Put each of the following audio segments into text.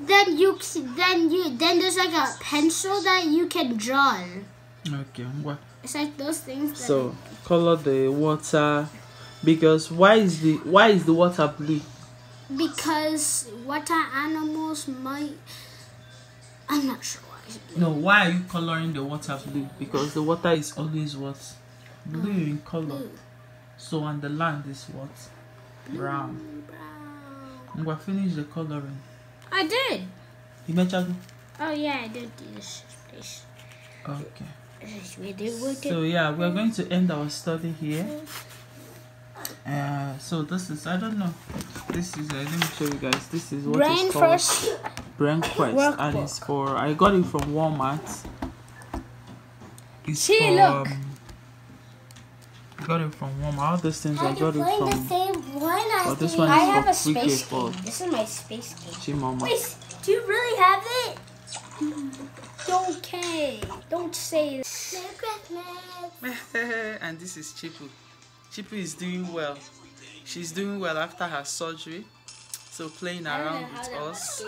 then you then you then there's like a pencil that you can draw. okay ngwa It's like those things. That so color the water because why is the why is the water blue because water animals might. I'm not sure why. it's blue. no why are you coloring the water blue because the water is always what blue mm. in color Blue. so on the land is what brown mm, Brown. ngwa finish the coloring I did. imechago Oh yeah, I did do this. This. okay This we did with it. so yeah we're going to end our study here uh so this is i don't know this is uh, let me show you guys this is what is Brain called first. brain quest and it's for i got it from walmart it's See, for, look. um, I got it from Walmart. All these things I got it playing the from same one as Oh, this the- one I is have a space pre-K game. This is my space game. Chimama. Wait, do you really have it? Okay, don't say it. Merry Christmas. and this is Chipu. Chipu is doing well. She's doing well after her surgery. So playing around with us.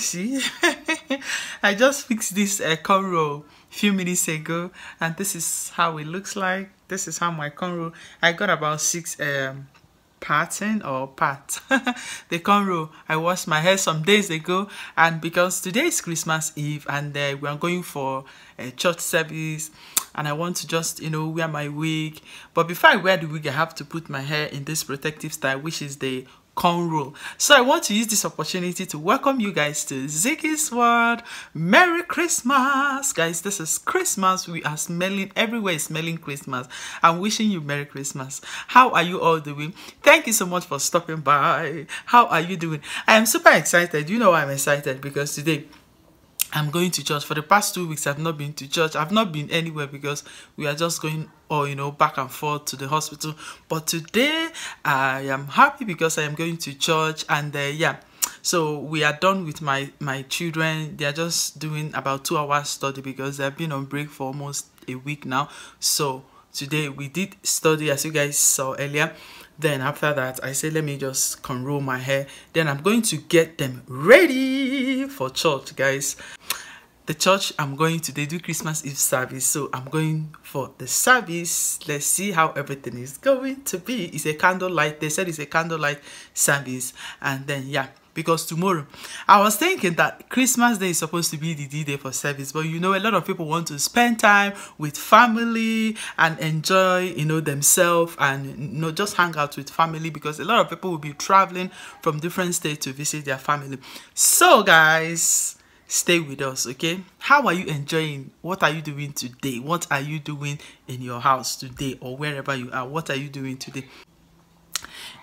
See? I just fixed this uh, cornrow a few minutes ago, and this is how it looks like. This is how my cornrow. I got about six um pattern or part the cornrow. I washed my hair some days ago, and because today is Christmas Eve, and uh, we are going for a church service, and I want to just you know wear my wig. But before I wear the wig, I have to put my hair in this protective style, which is the cornrow. So I want to use this opportunity to welcome you guys to Zikkie's World. Merry Christmas, guys! This is Christmas. We are smelling everywhere is smelling Christmas. I'm wishing you Merry Christmas. How are you all doing? Thank you so much for stopping by. How are you doing? I am super excited. You know why I'm excited because today I'm going to church. For the past two weeks, I've not been to church. I've not been anywhere because we are just going, or you know, back and forth to the hospital. But today, I am happy because I am going to church, and uh, yeah. So we are done with my my children. They are just doing about two hours study because they've been on break for almost a week now. So today we did study as you guys saw earlier then after that i said let me just cornrow my hair then i'm going to get them ready for church guys the church i'm going to they do christmas eve service so i'm going for the service. Let's see how everything is going to be. It's a candlelight they said it's a candlelight service. And then yeah because tomorrow i was thinking that christmas day is supposed to be the d-day for service but you know a lot of people want to spend time with family and enjoy you know themselves and you know just hang out with family because a lot of people will be traveling from different states to visit their family. So guys stay with us okay how are you enjoying what are you doing today what are you doing in your house today or wherever you are what are you doing today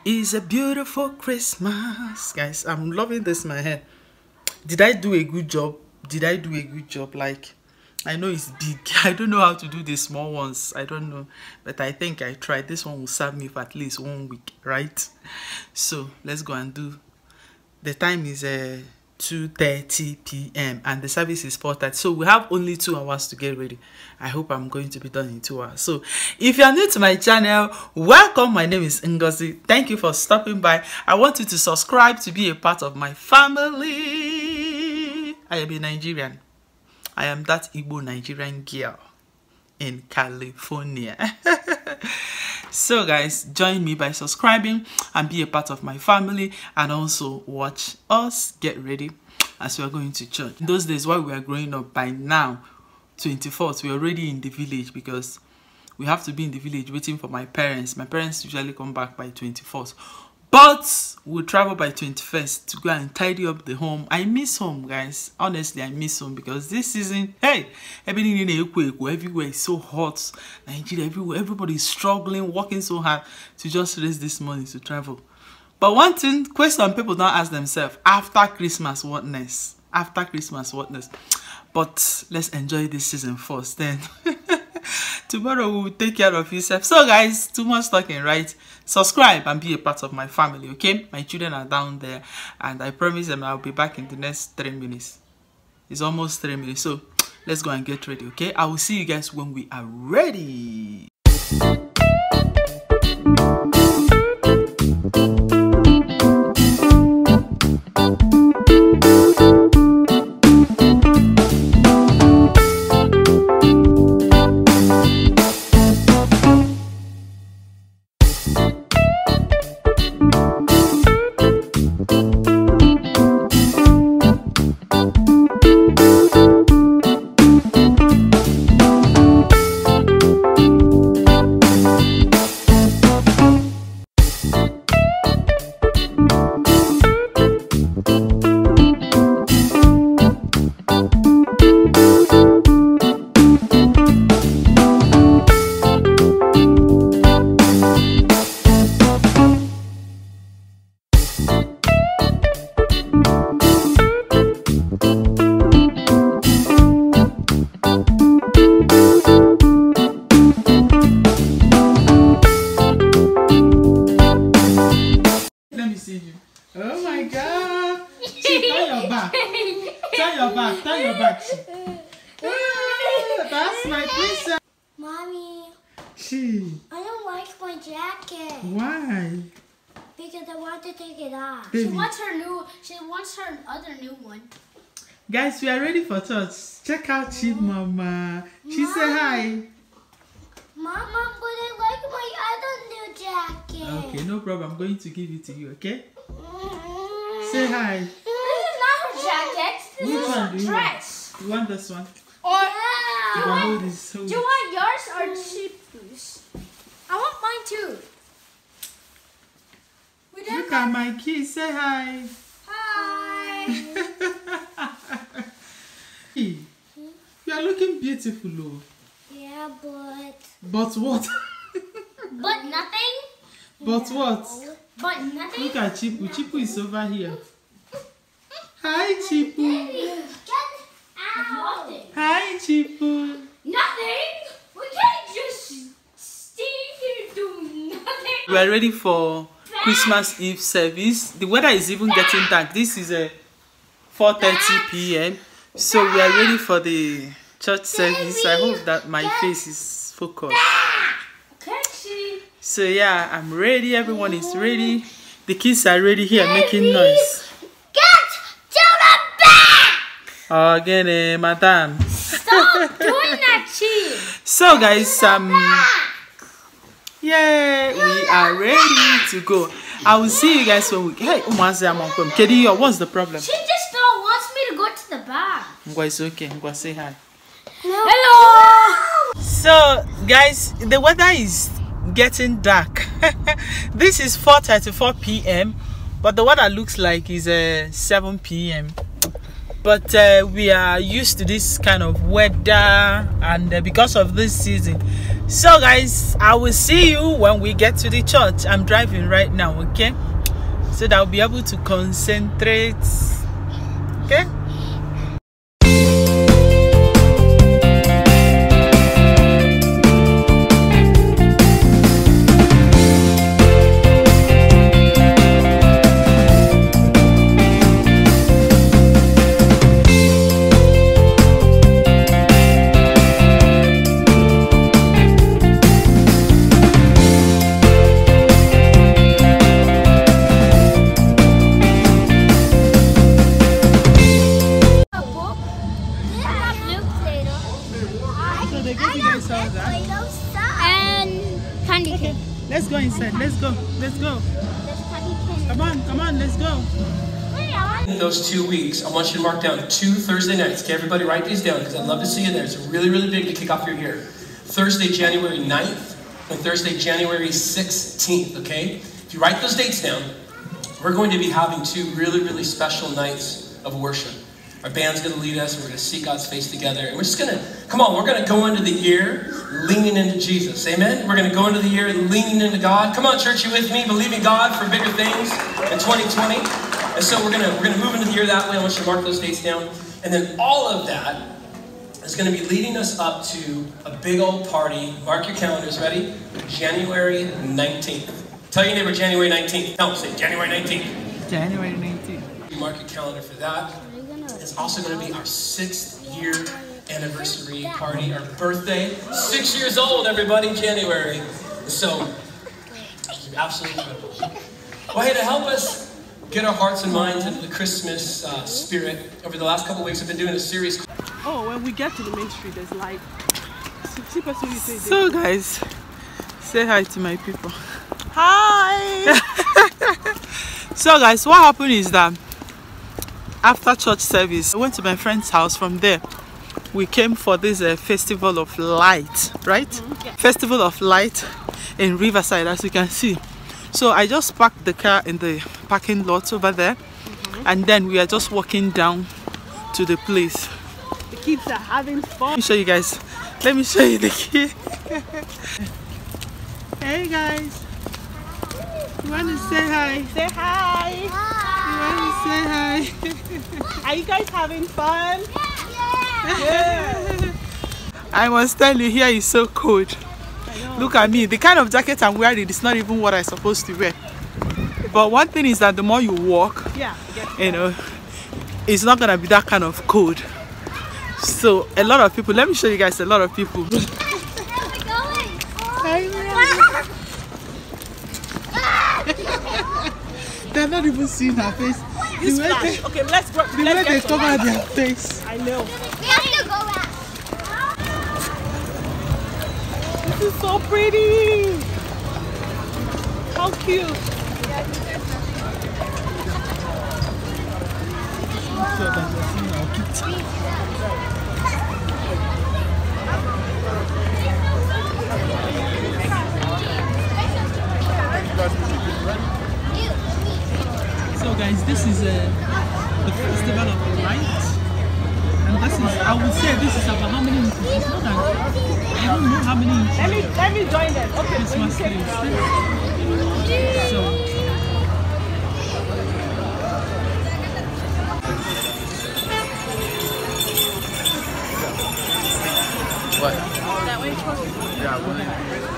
it's a beautiful Christmas. Guys, I'm loving this my hair. Did I do a good job? Did I do a good job? Like, I know it's big. I don't know how to do the small ones. I don't know. But I think I tried. This one will serve me for at least one week, right? So, let's go and do. The time is uh, 2.30 p.m. and the service is 4.30. So, we have only two hours to get ready. I hope I'm going to be done in two hours. So, if you are new to my channel, welcome. My name is Ngozi. Thank you for stopping by. I want you to subscribe to be a part of my family. I am a Nigerian. I am that Igbo Nigerian girl in California. so, guys, join me by subscribing and be a part of my family and also watch us get ready as we are going to church. In those days, while we are growing up, by now, 24th, we're already in the village because we have to be in the village waiting for my parents. My parents usually come back by 24th. But we'll travel by 21st to go and tidy up the home. I miss home, guys. Honestly, I miss home because this season, hey, everything in the Ukweku, everywhere is so hot. Nigeria, everywhere, everybody is struggling, working so hard to just raise this money to travel. But one thing, question people don't ask themselves, after Christmas, what next? After Christmas, what next? But let's enjoy this season first, then. tomorrow we will take care of yourself. So guys too much talking right? Subscribe and be a part of my family okay? My children are down there and i promise them i'll be back in the next three minutes. It's almost three minutes so let's go and get ready okay? I will see you guys when we are ready Guys, we are ready for church. Check out Chimama. She say hi. Mama, but I like my other new jacket. Okay, no problem. I'm going to give it to you. Okay. Mm. Say hi. This is not her jacket. This Which is her dress. You want this one? Or yeah. you want, do you want yours or Chipu's? I want mine too. Look at my kids. Say hi. Hi. hey, you are looking beautiful, though. Yeah, but. But what? but nothing. But no. what? But nothing. Look at Chipu. No. Chipu is over here. Hi, Chipu. Hi, Chipu. Nothing. We can't just stay here doing nothing. We are ready for Christmas Eve service. The weather is even getting dark. This is uh, a 4.30 p.m. So we are ready for the church service. I hope that my face is focused. So yeah, I'm ready. Everyone is ready. The kids are ready here making noise. Again, uh, madam. Stop doing that, Chief. So, guys, um, yeah, we are ready to go. I will see you guys when we. Hey, Umaze Amonkom. Kedi, what's the problem? She just don't wants me to go to the bar. Ngwa, it's okay. Ngwa, say hi. No. Hello. So, guys, the weather is getting dark. this is 4:34 p.m. But the weather looks like is uh, 7 p.m but uh, we are used to this kind of weather and uh, because of this season so guys i will see you when we get to the church i'm driving right now okay so that i'll be able to concentrate okay Let's go. Let's go. Let's go. Come on, come on, let's go. In those two weeks, I want you to mark down two Thursday nights. Okay, everybody write these down because I'd love to see you there. It's really, really big to kick off your year. Thursday, January 9th and Thursday, January 16th, okay? If you write those dates down, we're going to be having two really, really special nights of worship. Our band's going to lead us, and we're going to see God's face together. And we're just going to, come on, we're going to go into the year leaning into Jesus. Amen? We're going to go into the year leaning into God. Come on, church, you with me? Believing God for bigger things in 2020. And so we're gonna we're gonna move into the year that way. I want you to mark those dates down. And then all of that is gonna be leading us up to a big old party. Mark your calendars, ready? January 19th. Tell your neighbor January 19th. No, say January 19th. January 19th. You mark your calendar for that. It's also gonna be our sixth year anniversary party, our birthday. Six years old, everybody, January. So absolutely incredible. Well, hey, to help us get our hearts and minds into the Christmas uh, spirit, over the last couple weeks, I've been doing a series Oh, when we get to the main street, there's like 60 person So guys, say hi to my people. Hi! So guys, what happened is that after church service, I went to my friend's house. From there, we came for this uh, festival of light, right? Festival of light in Riverside, as you can see. So I just parked the car in the parking lot over there, and then we are just walking down to the place. the kids are having fun. Let me show you guys. Let me show you the key. hey guys, you want to say hi? Say hi! You want to say hi? Are you guys having fun? Yeah. Yeah. I must tell you, here is so cold. Look at me. The kind of jacket I'm wearing is not even what I'm supposed to wear. But one thing is that the more you walk, Yeah. You know, it's not gonna be that kind of cold. So a lot of people. Let me show you guys a lot of people. They're not even seeing her face. this the way flash. they, Okay, let's go. the way Let's they get some cover light. their face. I know. We have to go out. This is so pretty. How cute. So guys, this is uh, the festival of light, and this is I would say this is about how many inches? It's not that I don't know how many inches. Let me let me join them. Okay, when you Christmas say tree it, is. So I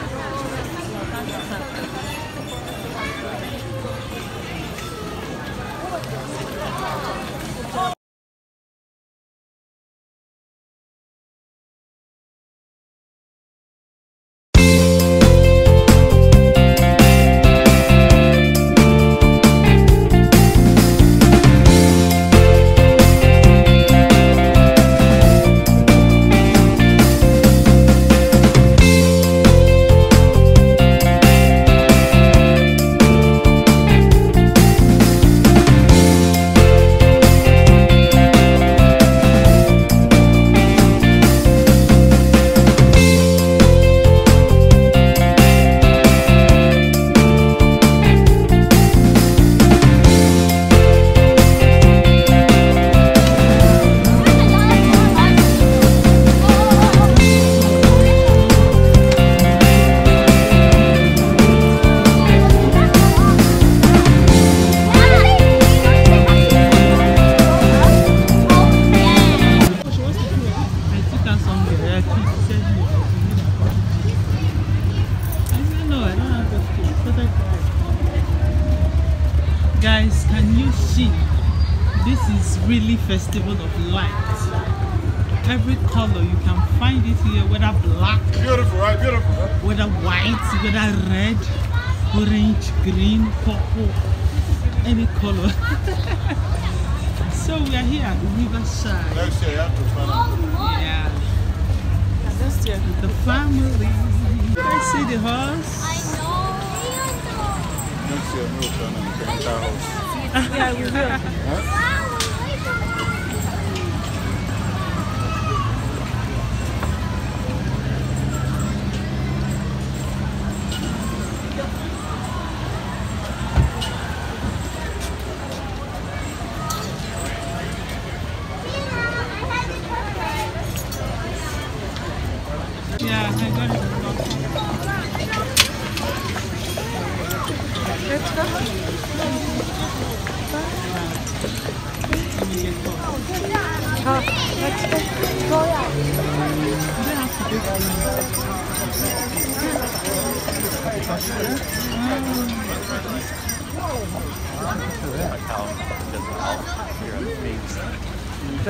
we are here at the riverside. Have. Oh, yeah. The family. You see the horse? I know. Next year, no, family. the horse. yeah, we will. Huh? 好，好，好，好，好，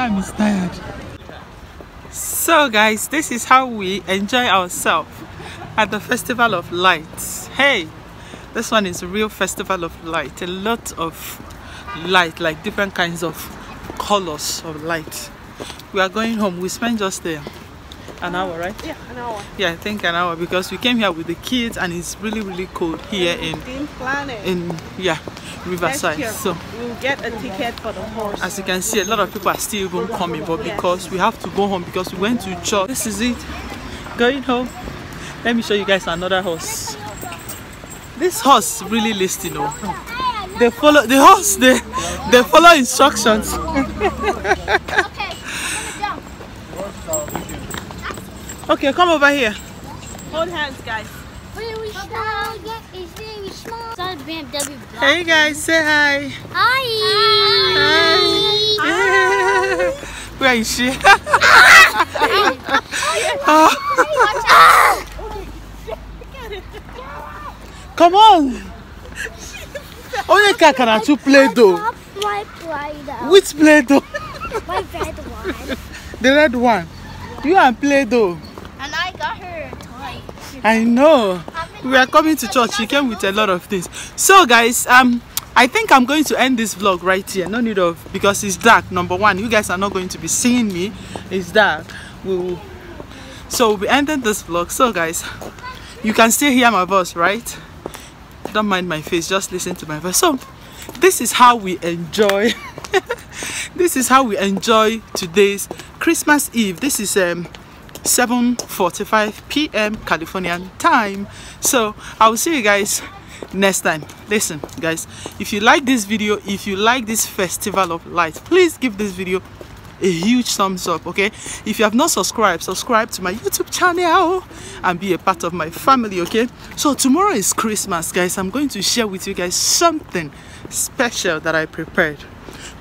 Madam is tired. So guys, this is how we enjoy ourselves at the Festival of Lights. Hey, this one is a real Festival of Light. A lot of light, like different kinds of colors of light. We are going home. We spent just there an hour, right? Yeah, an hour. Yeah, I think an hour because we came here with the kids and it's really really cold here in in yeah Riverside. So we'll get a ticket for the horse. as you can see a lot of people are still even coming but because we have to go home because we went to church this is it going home let me show you guys another horse this horse really listening oh they follow the horse they they follow instructions okay come over here Hold hands, guys. Very small. Yeah, it's very small. It's BMW block. Hey guys say hi Hi. hi where is she come on ka ka na-achụ play-doh My glider. which play-doh My red one. the red one you and play-doh And I got her a toy. I know. We are coming to church. She came with a lot of things. So guys, um, I think I'm going to end this vlog right here. No need of because it's dark. Number one, you guys are not going to be seeing me. It's dark. We'll, so we'll be ending this vlog. So guys, you can still hear my voice, right? Don't mind my face. Just listen to my voice. So this is how we enjoy. this is how we enjoy today's Christmas Eve. This is um 7:45 p.m. Californian time. So I will see you guys next time. Listen, guys, if you like this video, if you like this festival of light, please give this video a huge thumbs up okay if you have not subscribed subscribe to my youtube channel and be a part of my family okay so tomorrow is christmas guys i'm going to share with you guys something special that i prepared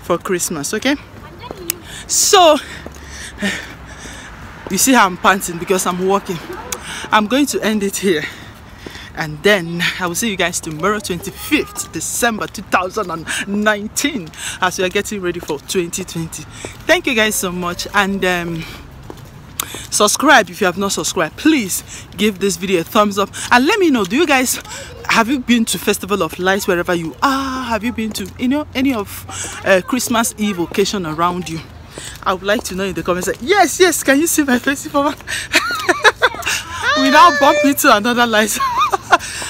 for christmas okay so you see how i'm panting because i'm walking. I'm going to end it here. And then I will see you guys tomorrow 25th December 2019 as we are getting ready for 2020 thank you guys so much. And um, subscribe if you have not subscribed. Please give this video a thumbs up. And let me know do you guys have you been to festival of lights wherever you are? Have you been to you know any of uh, christmas eve occasion around you i would like to know in the comments yes yes can you see my face for we now bump into another light.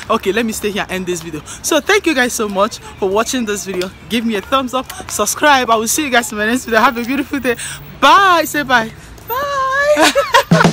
Okay let me stay here and end this video. So thank you guys so much for watching this video. Give me a thumbs up subscribe. I will see you guys in my next video. Have a beautiful day. Bye. Say bye. Bye